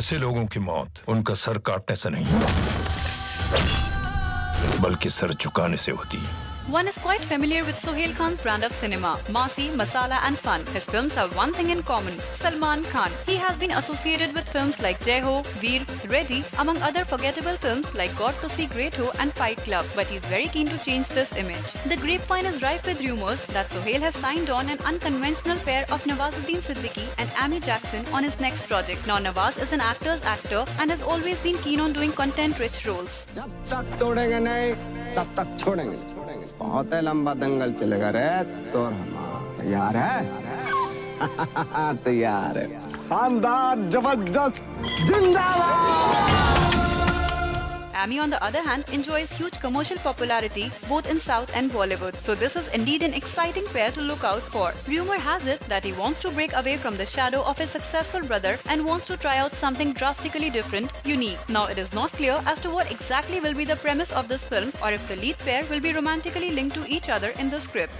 ऐसे लोगों की मौत उनका सर काटने से नहीं, बल्कि सर झुकाने से होती है। One is quite familiar with Sohail Khan's brand of cinema, Masi, Masala and fun. His films have one thing in common, Salman Khan. He has been associated with films like Jai Ho, Veer, Ready, among other forgettable films like God Tussi Great Ho and Fight Club, but he's very keen to change this image. The grapevine is rife with rumors that Sohail has signed on an unconventional pair of Nawazuddin Siddiqui and Amy Jackson on his next project. Now Nawaz is an actor's actor and has always been keen on doing content-rich roles. बहुत लंबा दंगल चलेगा। रे तो यार तैयार है? तैयार है। शानदार ज़बरदस्त जिंदाबाद! Amy, on the other hand, enjoys huge commercial popularity both in South and Bollywood, so this is indeed an exciting pair to look out for. Rumor has it that he wants to break away from the shadow of his successful brother and wants to try out something drastically different, unique. Now, it is not clear as to what exactly will be the premise of this film or if the lead pair will be romantically linked to each other in the script.